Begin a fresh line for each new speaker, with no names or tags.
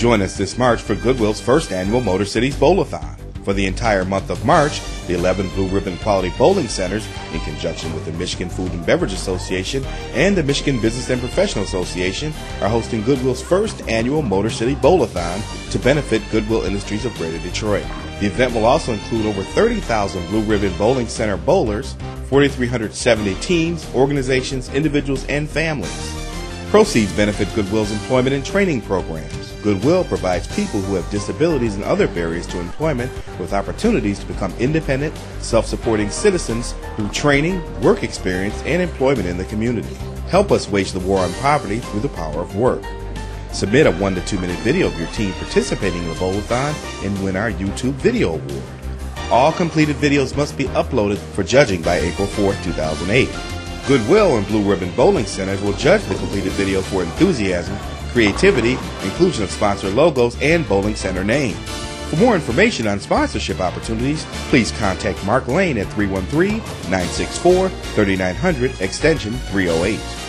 Join us this March for Goodwill's first annual Motor Cities Bowlathon. For the entire month of March, the 11 Blue Ribbon Quality Bowling Centers, in conjunction with the Michigan Food and Beverage Association and the Michigan Business and Professional Association, are hosting Goodwill's first annual Motor City Bowlathon to benefit Goodwill Industries of Greater Detroit. The event will also include over 30,000 Blue Ribbon Bowling Center bowlers, 4,370 teams, organizations, individuals, and families. Proceeds benefit Goodwill's employment and training programs. Goodwill provides people who have disabilities and other barriers to employment with opportunities to become independent, self-supporting citizens through training, work experience, and employment in the community. Help us wage the war on poverty through the power of work. Submit a one to two minute video of your team participating in the Bowlathon and win our YouTube Video Award. All completed videos must be uploaded for judging by April 4, 2008. Goodwill and Blue Ribbon Bowling Centers will judge the completed video for enthusiasm, creativity, inclusion of sponsor logos, and bowling center name. For more information on sponsorship opportunities, please contact Mark Lane at 313 964 3900 extension 308.